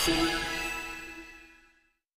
see. you.